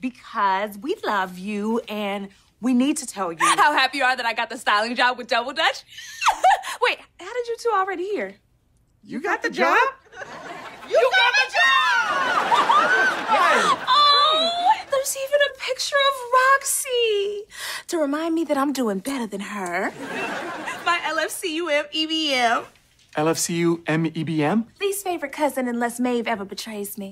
because we love you and we need to tell you. How happy you are that I got the styling job with Double Dutch? Wait, how did you two already hear? You got the job? You got the job! Oh, there's even a picture of Roxy to remind me that I'm doing better than her. My LFCUM EBM. LFCU MEBM? Least favorite cousin unless Maeve ever betrays me.